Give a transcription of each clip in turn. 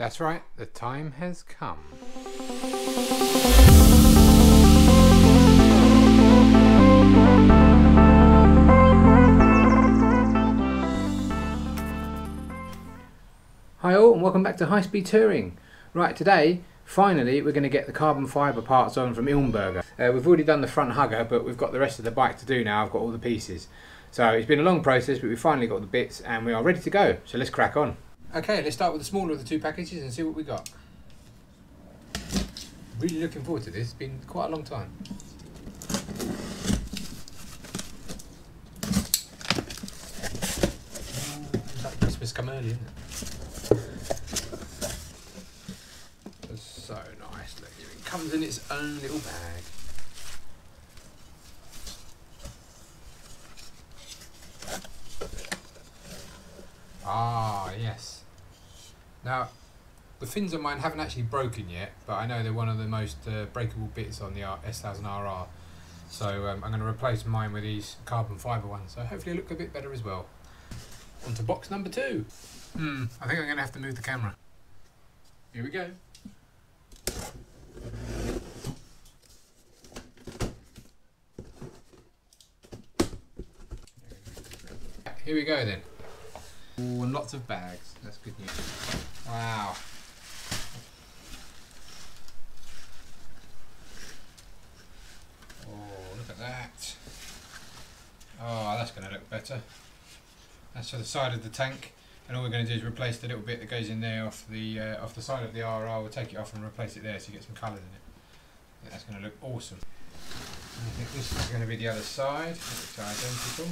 That's right, the time has come. Hi all and welcome back to High Speed Touring. Right, today, finally, we're going to get the carbon fibre parts on from Ilmberger. Uh, we've already done the front hugger, but we've got the rest of the bike to do now. I've got all the pieces. So it's been a long process, but we've finally got the bits and we are ready to go. So let's crack on. Okay, let's start with the smaller of the two packages and see what we got. Really looking forward to this. It's been quite a long time. That Christmas come early, isn't it? That's so nice. Look, it comes in its own little bag. Ah, yes. Now, the fins on mine haven't actually broken yet, but I know they're one of the most uh, breakable bits on the S1000RR. So um, I'm going to replace mine with these carbon fibre ones. So hopefully look a bit better as well. On to box number two. Hmm, I think I'm going to have to move the camera. Here we go. Here we go then. Ooh, and lots of bags. That's good news. Wow. Oh, look at that. Oh, that's going to look better. That's to the side of the tank, and all we're going to do is replace the little bit that goes in there off the uh, off the side of the RR. We'll take it off and replace it there, so you get some colours in it. That's going to look awesome. And I think this is going to be the other side. Identical.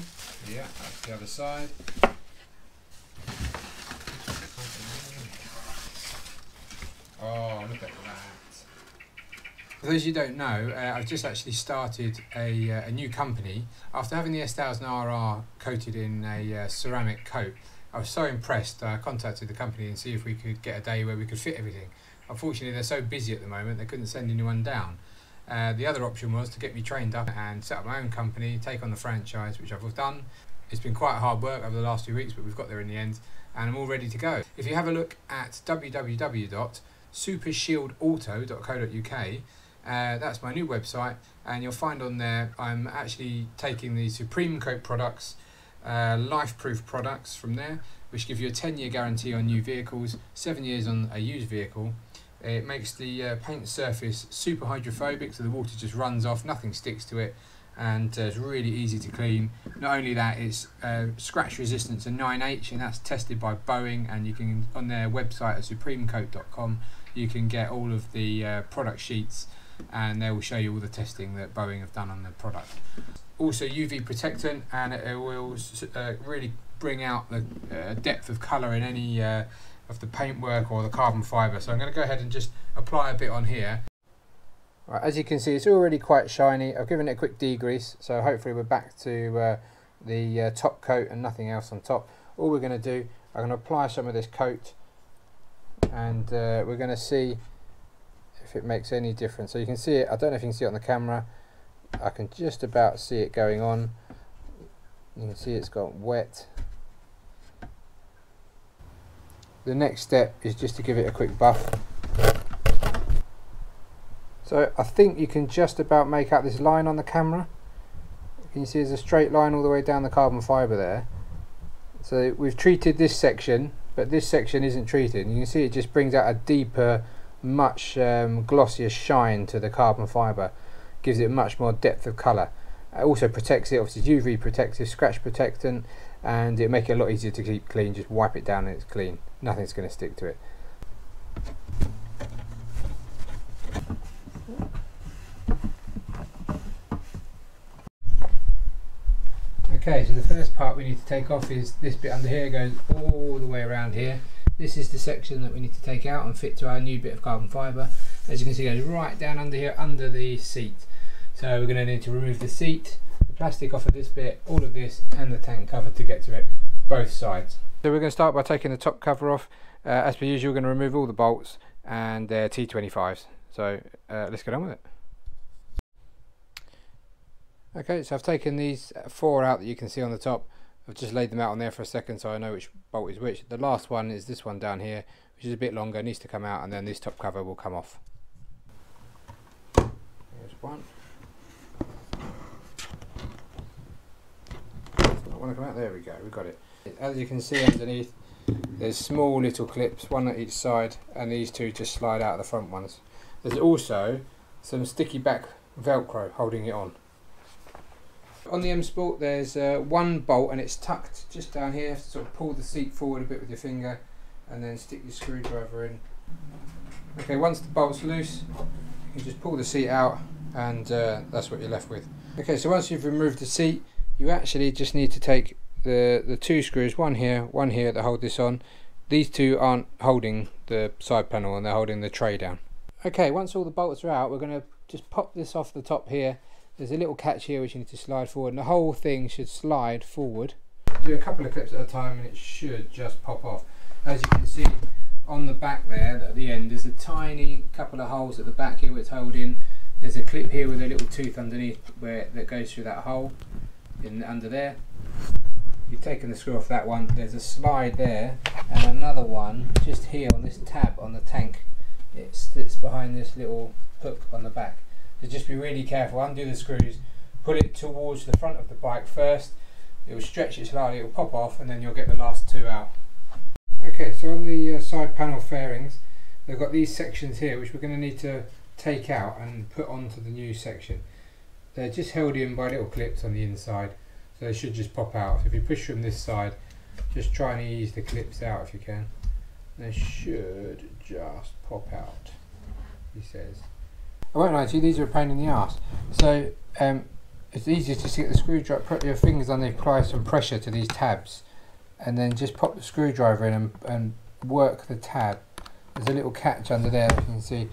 Yeah, that's the other side. Oh, look at that. For those you don't know, uh, I've just actually started a, uh, a new company. After having the S1000RR coated in a uh, ceramic coat, I was so impressed, I contacted the company and see if we could get a day where we could fit everything. Unfortunately, they're so busy at the moment, they couldn't send anyone down. Uh, the other option was to get me trained up and set up my own company, take on the franchise, which I've done. It's been quite hard work over the last few weeks, but we've got there in the end, and I'm all ready to go. If you have a look at www.supershieldauto.co.uk, uh, that's my new website, and you'll find on there I'm actually taking the Supreme Coat products, uh, life-proof products from there, which give you a 10-year guarantee on new vehicles, seven years on a used vehicle. It makes the uh, paint surface super hydrophobic, so the water just runs off, nothing sticks to it, and uh, it's really easy to clean. Not only that, it's uh, scratch resistant to 9H, and that's tested by Boeing. And you can on their website at supremecoat.com, you can get all of the uh, product sheets, and they will show you all the testing that Boeing have done on the product. Also UV protectant, and it will uh, really bring out the uh, depth of colour in any uh, of the paintwork or the carbon fibre. So I'm going to go ahead and just apply a bit on here. Right, as you can see, it's already quite shiny. I've given it a quick degrease, so hopefully we're back to uh, the uh, top coat and nothing else on top. All we're going to do, I'm going to apply some of this coat, and uh, we're going to see if it makes any difference. So you can see it. I don't know if you can see it on the camera. I can just about see it going on. You can see it's got wet. The next step is just to give it a quick buff. So I think you can just about make out this line on the camera. Can you see there's a straight line all the way down the carbon fibre there. So we've treated this section, but this section isn't treated. You can see it just brings out a deeper, much um, glossier shine to the carbon fibre. Gives it much more depth of colour. It also protects it, obviously UV protective, scratch protectant, and it make it a lot easier to keep clean. Just wipe it down and it's clean. Nothing's going to stick to it. Okay, so the first part we need to take off is this bit under here goes all the way around here. This is the section that we need to take out and fit to our new bit of carbon fibre. As you can see, it goes right down under here, under the seat. So we're going to need to remove the seat, the plastic off of this bit, all of this, and the tank cover to get to it, both sides. So we're going to start by taking the top cover off. Uh, as per usual, we're going to remove all the bolts and uh, T25s. So uh, let's get on with it. Okay, so I've taken these four out that you can see on the top. I've just laid them out on there for a second so I know which bolt is which. The last one is this one down here, which is a bit longer, needs to come out, and then this top cover will come off. Here's one. want to come out. There we go. We got it. As you can see underneath, there's small little clips, one at each side, and these two just slide out of the front ones. There's also some sticky back Velcro holding it on. On the M Sport, there's uh, one bolt, and it's tucked just down here. Sort of pull the seat forward a bit with your finger, and then stick your screwdriver in. Okay, once the bolt's loose, you just pull the seat out, and uh, that's what you're left with. Okay, so once you've removed the seat, you actually just need to take the the two screws one here one here that hold this on these two aren't holding the side panel and they're holding the tray down okay once all the bolts are out we're going to just pop this off the top here there's a little catch here which you need to slide forward and the whole thing should slide forward do a couple of clips at a time and it should just pop off as you can see on the back there at the end there's a tiny couple of holes at the back here where it's holding there's a clip here with a little tooth underneath where that goes through that hole in under there. You've taken the screw off that one. There's a slide there and another one just here on this tab on the tank. It sits behind this little hook on the back. So just be really careful. Undo the screws. Pull it towards the front of the bike first. It will stretch it slightly. It will pop off and then you'll get the last two out. Okay, so on the uh, side panel fairings, they've got these sections here which we're going to need to take out and put onto the new section. They're just held in by little clips on the inside, so they should just pop out. If you push from this side, just try and ease the clips out if you can. They should just pop out, he says. I won't lie to you, these are a pain in the ass. So um, it's just to get the screwdriver, put your fingers on the apply some pressure to these tabs, and then just pop the screwdriver in and, and work the tab. There's a little catch under there, you can see.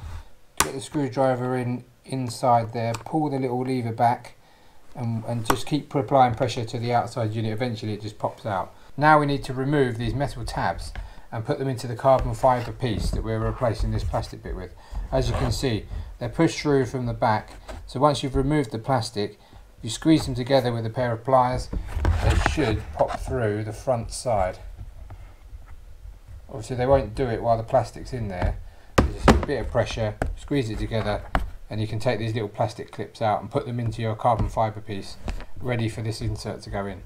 Get the screwdriver in inside there, pull the little lever back and, and just keep applying pressure to the outside unit. Eventually it just pops out. Now we need to remove these metal tabs and put them into the carbon fibre piece that we're replacing this plastic bit with. As you can see, they're pushed through from the back. So once you've removed the plastic, you squeeze them together with a pair of pliers, they should pop through the front side. Obviously they won't do it while the plastic's in there. Just a bit of pressure, squeeze it together and you can take these little plastic clips out and put them into your carbon fibre piece ready for this insert to go in.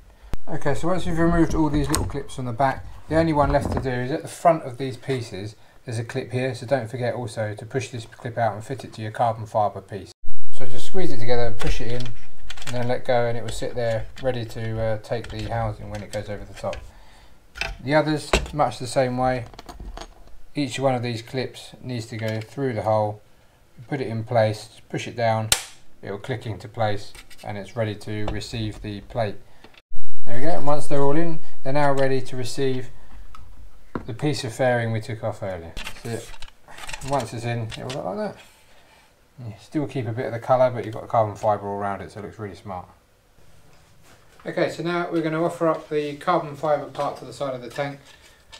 Okay, so once you've removed all these little clips from the back, the only one left to do is at the front of these pieces, there's a clip here, so don't forget also to push this clip out and fit it to your carbon fibre piece. So just squeeze it together, push it in, and then let go and it will sit there ready to uh, take the housing when it goes over the top. The others, much the same way, each one of these clips needs to go through the hole put it in place, push it down, it will click into place and it's ready to receive the plate. There we go, and once they're all in, they're now ready to receive the piece of fairing we took off earlier. It. Once it's in, it will look like that. You still keep a bit of the colour, but you've got carbon fibre all around it, so it looks really smart. Okay, so now we're going to offer up the carbon fibre part to the side of the tank.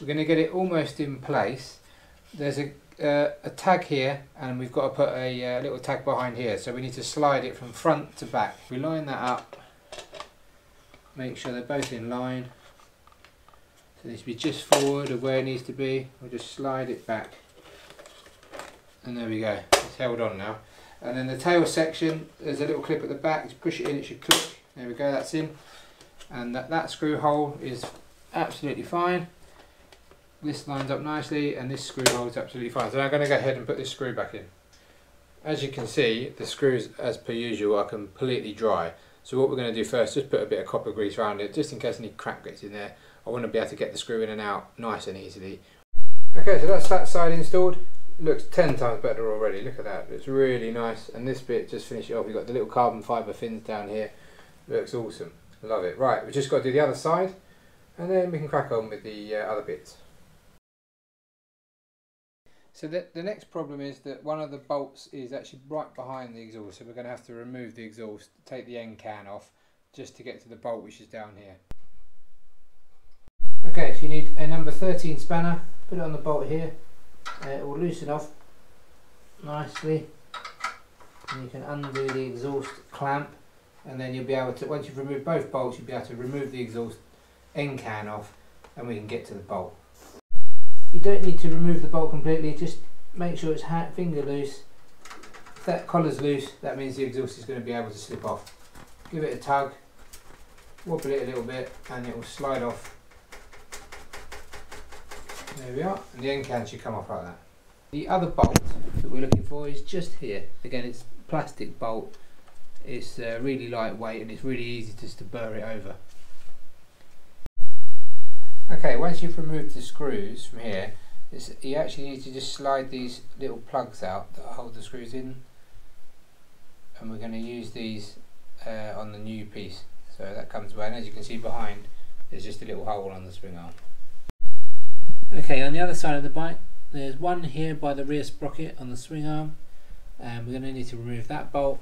We're going to get it almost in place. There's a uh, a tag here and we've got to put a uh, little tag behind here so we need to slide it from front to back. We line that up, make sure they're both in line. So it needs to be just forward of where it needs to be. We'll just slide it back and there we go, it's held on now. And then the tail section, there's a little clip at the back, just push it in, it should click. There we go, that's in. And that, that screw hole is absolutely fine this lines up nicely and this screw hole is absolutely fine. So I'm going to go ahead and put this screw back in. As you can see, the screws, as per usual, are completely dry. So what we're going to do first, just put a bit of copper grease around it, just in case any crap gets in there. I want to be able to get the screw in and out nice and easily. Okay, so that's that side installed. Looks 10 times better already, look at that. It's really nice. And this bit, just finish it off, you've got the little carbon fibre fins down here. Looks awesome, love it. Right, we've just got to do the other side, and then we can crack on with the uh, other bits. So the, the next problem is that one of the bolts is actually right behind the exhaust, so we're going to have to remove the exhaust, take the end can off, just to get to the bolt which is down here. Okay, so you need a number 13 spanner, put it on the bolt here, uh, it will loosen off nicely, and you can undo the exhaust clamp, and then you'll be able to, once you've removed both bolts, you'll be able to remove the exhaust end can off, and we can get to the bolt. You don't need to remove the bolt completely, just make sure it's finger loose. If that collar's loose, that means the exhaust is going to be able to slip off. Give it a tug, wobble it a little bit, and it will slide off. There we are, and the end can should come off like that. The other bolt that we're looking for is just here. Again, it's plastic bolt. It's uh, really lightweight and it's really easy just to burr it over. Okay, once you've removed the screws from here, you actually need to just slide these little plugs out that hold the screws in. And we're going to use these uh, on the new piece. So that comes away, and as you can see behind, there's just a little hole on the swing arm. Okay, on the other side of the bike, there's one here by the rear sprocket on the swing arm, and we're going to need to remove that bolt.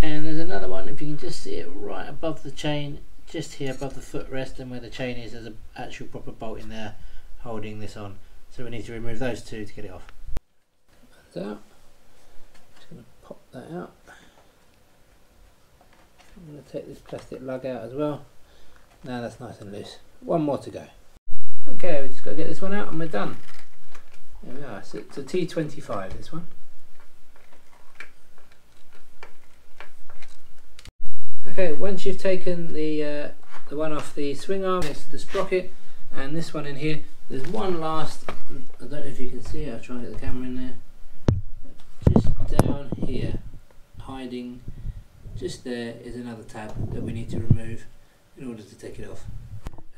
And there's another one, if you can just see it right above the chain, just here above the footrest and where the chain is, there's an actual proper bolt in there holding this on. So we need to remove those two to get it off. So, just going to pop that out. I'm going to take this plastic lug out as well. Now that's nice and loose. One more to go. Okay, we just got to get this one out and we're done. There we are. So it's a T25 this one. Okay, once you've taken the uh, the one off the swing arm next to the sprocket and this one in here, there's one last, I don't know if you can see it, I'll try and get the camera in there, just down here, hiding just there is another tab that we need to remove in order to take it off.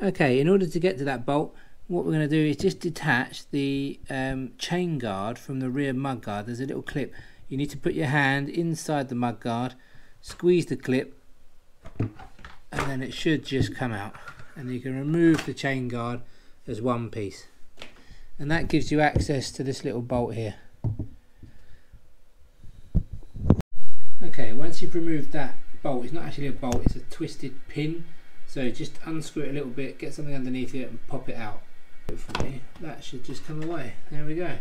Okay, in order to get to that bolt, what we're going to do is just detach the um, chain guard from the rear mud guard. There's a little clip. You need to put your hand inside the mud guard, squeeze the clip, and then it should just come out. And you can remove the chain guard as one piece. And that gives you access to this little bolt here. Okay, once you've removed that bolt, it's not actually a bolt, it's a twisted pin. So just unscrew it a little bit, get something underneath it and pop it out. Hopefully that should just come away. There we go.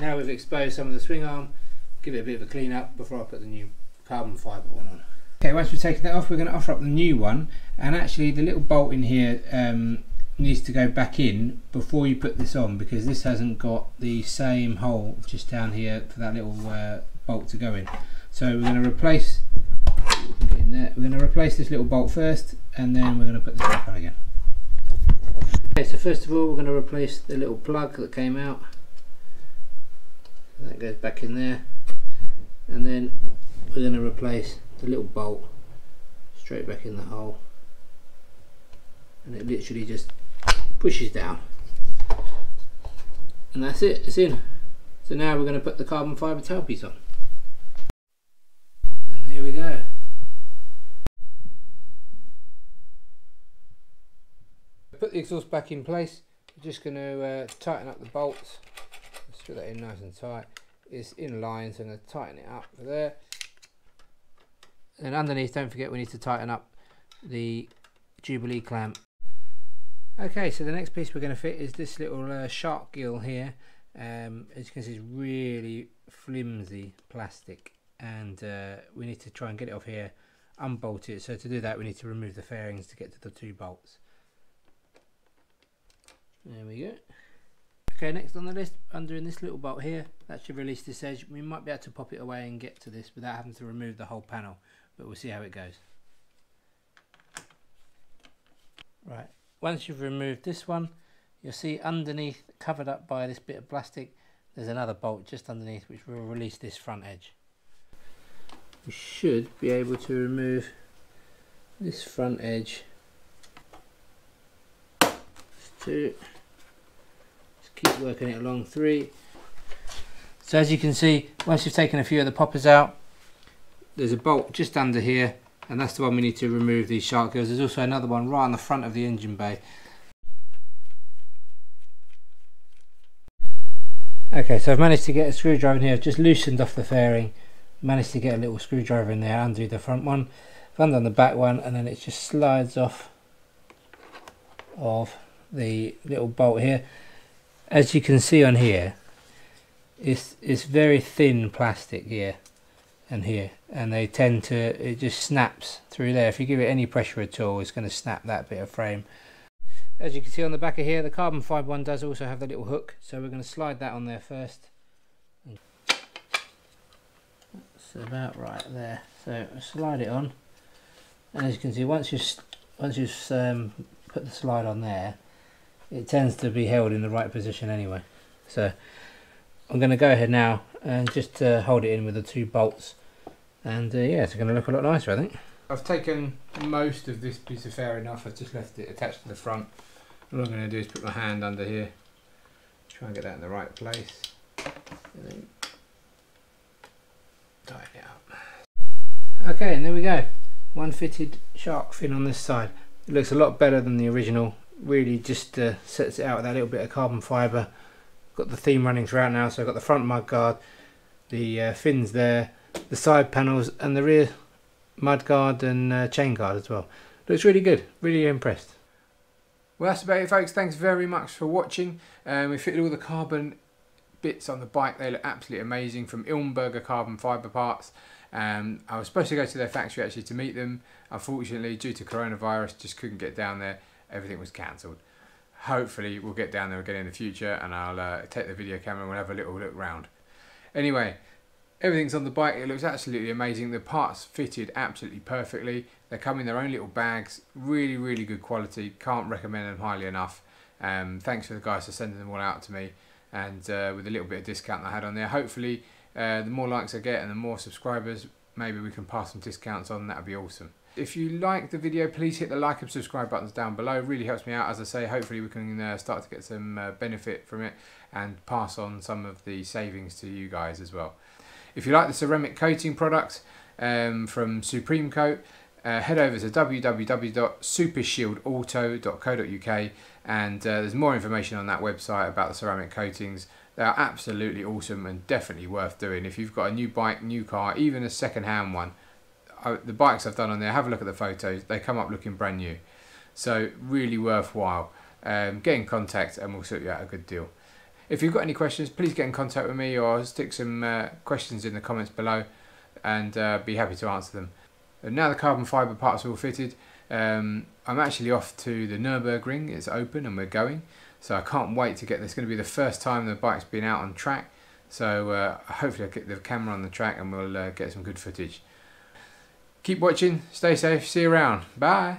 Now we've exposed some of the swing arm, give it a bit of a clean up before I put the new carbon fibre one on. Okay, once we've taken that off, we're going to offer up the new one. And actually the little bolt in here um, needs to go back in before you put this on because this hasn't got the same hole just down here for that little uh, bolt to go in. So we're going to replace we're going to replace this little bolt first and then we're going to put this back on again. Okay, so first of all we're going to replace the little plug that came out. That goes back in there. And then we're going to replace the little bolt straight back in the hole. And it literally just pushes down. And that's it, it's in. So now we're going to put the carbon fibre tailpiece on. Here we go. The exhaust back in place. We're just going to uh, tighten up the bolts. Put that in nice and tight. It's in line, so I'm going to tighten it up for there. And underneath, don't forget we need to tighten up the Jubilee clamp. Okay, so the next piece we're going to fit is this little uh, shark gill here. Um, as you can see, it's really flimsy plastic and uh, we need to try and get it off here unbolt it so to do that we need to remove the fairings to get to the two bolts there we go. Okay next on the list under in this little bolt here. That should release this edge. We might be able to pop it away and get to this without having to remove the whole panel but we'll see how it goes. Right once you've removed this one you'll see underneath covered up by this bit of plastic there's another bolt just underneath which will release this front edge. We should be able to remove this front edge two. Just keep working it along three. So as you can see once you've taken a few of the poppers out there's a bolt just under here and that's the one we need to remove these shark gills. There's also another one right on the front of the engine bay. Okay so I've managed to get a screwdriver in here. I've just loosened off the fairing. Managed to get a little screwdriver in there undo the front one. Found on the back one and then it just slides off of the little bolt here as you can see on here it's it's very thin plastic here and here and they tend to it just snaps through there if you give it any pressure at all it's going to snap that bit of frame as you can see on the back of here, the carbon fibre one does also have the little hook, so we're going to slide that on there first. That's about right there. So slide it on, and as you can see, once you've once you've um, put the slide on there, it tends to be held in the right position anyway. So I'm going to go ahead now and just uh, hold it in with the two bolts, and uh, yeah, it's going to look a lot nicer, I think. I've taken most of this piece of fair enough. I've just left it attached to the front. All I'm going to do is put my hand under here, try and get that in the right place, and then tighten it up. Okay, and there we go. One fitted shark fin on this side. It looks a lot better than the original. Really just uh, sets it out with that little bit of carbon fibre. Got the theme running throughout now, so I've got the front mud guard, the uh, fins there, the side panels, and the rear mud guard and uh, chain guard as well. Looks really good. Really impressed. Well, that's about it, folks. Thanks very much for watching. Um, we fitted all the carbon bits on the bike. They look absolutely amazing from Ilmberger carbon fibre parts. Um, I was supposed to go to their factory actually to meet them. Unfortunately, due to coronavirus, just couldn't get down there. Everything was cancelled. Hopefully, we'll get down there again in the future and I'll uh, take the video camera and we'll have a little look round. Anyway, everything's on the bike. It looks absolutely amazing. The parts fitted absolutely perfectly. They come in their own little bags. Really, really good quality. Can't recommend them highly enough. Um, thanks for the guys for sending them all out to me and uh, with a little bit of discount I had on there. Hopefully, uh, the more likes I get and the more subscribers, maybe we can pass some discounts on. That would be awesome. If you like the video, please hit the like and subscribe buttons down below. It really helps me out. As I say, hopefully we can uh, start to get some uh, benefit from it and pass on some of the savings to you guys as well. If you like the ceramic coating products um, from Supreme Coat, uh, head over to www.supershieldauto.co.uk and uh, there's more information on that website about the ceramic coatings. They are absolutely awesome and definitely worth doing. If you've got a new bike, new car, even a second-hand one, I, the bikes I've done on there, have a look at the photos. They come up looking brand new. So really worthwhile. Um, get in contact and we'll sort you out a good deal. If you've got any questions, please get in contact with me or stick some uh, questions in the comments below and uh, be happy to answer them. And now the carbon fibre parts are all fitted, um, I'm actually off to the Nürburgring. It's open and we're going. So I can't wait to get this. It's going to be the first time the bike's been out on track. So uh, hopefully I'll get the camera on the track and we'll uh, get some good footage. Keep watching, stay safe, see you around. Bye.